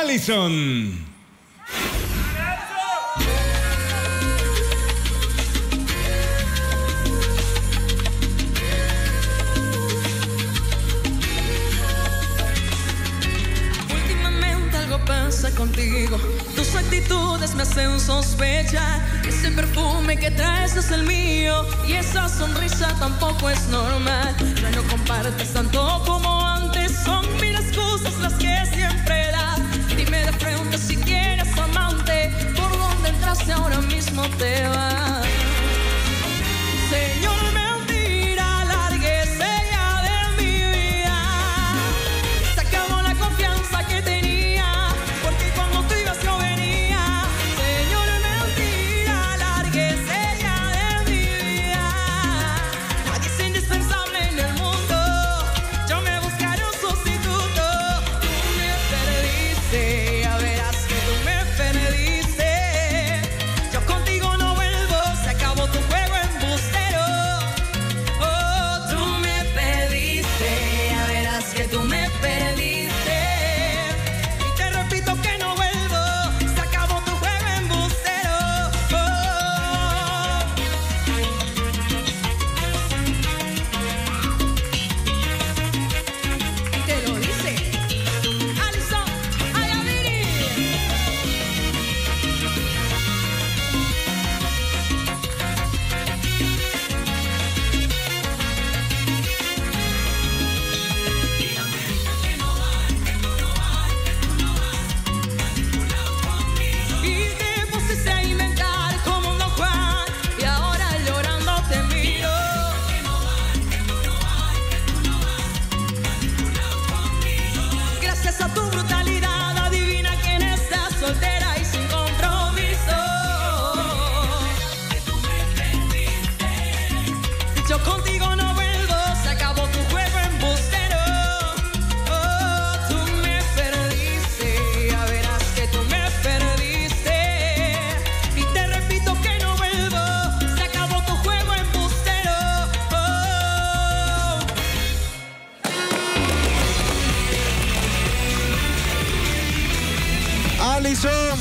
Allison. Últimamente algo pasa contigo. Tus actitudes me hacen sospechar. Ese perfume que traes es el mío. Y esa sonrisa tampoco es normal. Ya no compartes tanto como antes. Son mil excusas las que siempre Yo contigo no vuelvo, se acabó tu juego embustero Oh, tú me perdiste, ya verás que tú me perdiste. Y te repito que no vuelvo, se acabó tu juego embustero. Oh. Alison,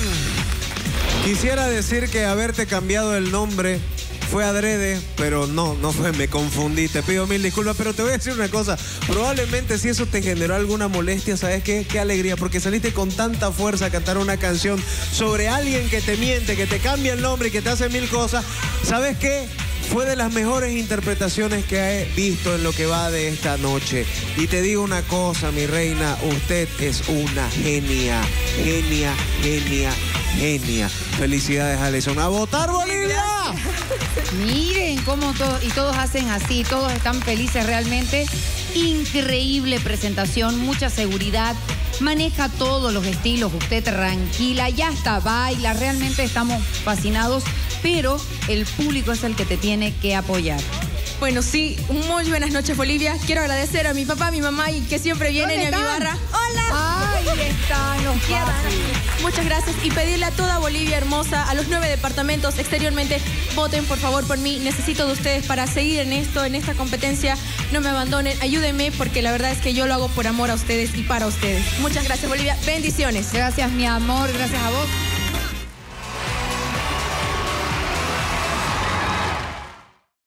quisiera decir que haberte cambiado el nombre fue adrede, pero no, no fue, me confundí. Te pido mil disculpas, pero te voy a decir una cosa. Probablemente si eso te generó alguna molestia, ¿sabes qué? Qué alegría, porque saliste con tanta fuerza a cantar una canción sobre alguien que te miente, que te cambia el nombre y que te hace mil cosas. ¿Sabes qué? Fue de las mejores interpretaciones que he visto en lo que va de esta noche. Y te digo una cosa, mi reina, usted es una genia, genia, genia, genia. Felicidades, Alison. ¡A votar, Bolivia! Miren cómo todo, y todos hacen así, todos están felices realmente. Increíble presentación, mucha seguridad, maneja todos los estilos, usted tranquila, ya está, baila, realmente estamos fascinados, pero el público es el que te tiene que apoyar. Bueno, sí, muy buenas noches, Bolivia. Quiero agradecer a mi papá, a mi mamá y que siempre vienen y a mi barra. ¡Hola! Ahí están los Qué pasos. Muchas gracias y pedirle a toda Bolivia hermosa, a los nueve departamentos exteriormente, voten por favor por mí. Necesito de ustedes para seguir en esto, en esta competencia. No me abandonen, ayúdenme porque la verdad es que yo lo hago por amor a ustedes y para ustedes. Muchas gracias Bolivia, bendiciones. Gracias, mi amor, gracias a vos.